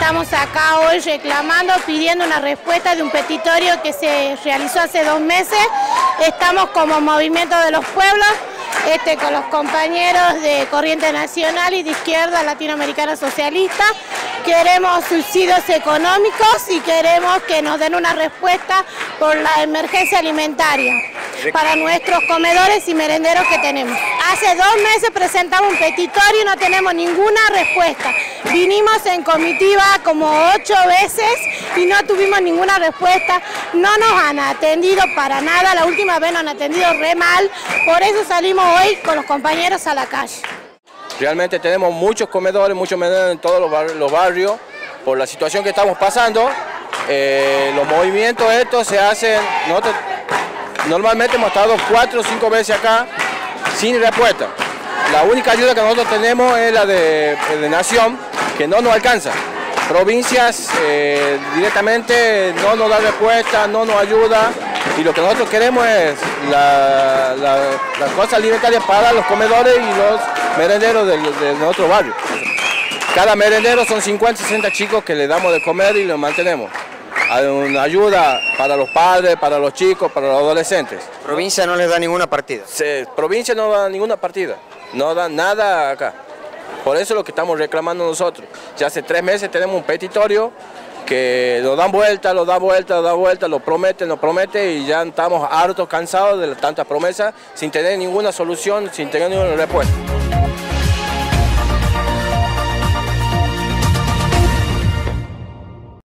Estamos acá hoy reclamando, pidiendo una respuesta de un petitorio que se realizó hace dos meses. Estamos como Movimiento de los Pueblos, este, con los compañeros de Corriente Nacional y de Izquierda Latinoamericana Socialista. Queremos subsidios económicos y queremos que nos den una respuesta por la emergencia alimentaria para nuestros comedores y merenderos que tenemos. Hace dos meses presentamos un petitorio y no tenemos ninguna respuesta. Vinimos en comitiva como ocho veces y no tuvimos ninguna respuesta. No nos han atendido para nada, la última vez nos han atendido re mal, por eso salimos hoy con los compañeros a la calle. Realmente tenemos muchos comedores, muchos comedores en todos los barrios, por la situación que estamos pasando. Eh, los movimientos estos se hacen, normalmente hemos estado cuatro o cinco veces acá sin respuesta. La única ayuda que nosotros tenemos es la de, Nación, que no nos alcanza. Provincias eh, directamente no nos da respuesta, no nos ayuda y lo que nosotros queremos es la, cosa alimentaria para los comedores y los merenderos de, de nuestro barrio. Cada merendero son 50, 60 chicos que le damos de comer y los mantenemos una ayuda para los padres, para los chicos, para los adolescentes. ¿Provincia no les da ninguna partida? provincia no da ninguna partida, no da nada acá. Por eso es lo que estamos reclamando nosotros. Ya hace tres meses tenemos un petitorio que lo dan vuelta, lo dan vuelta, lo dan vuelta, lo prometen, lo prometen y ya estamos hartos, cansados de tantas promesas sin tener ninguna solución, sin tener ninguna respuesta.